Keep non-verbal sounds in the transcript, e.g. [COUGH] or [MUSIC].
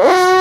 Oh! [LAUGHS]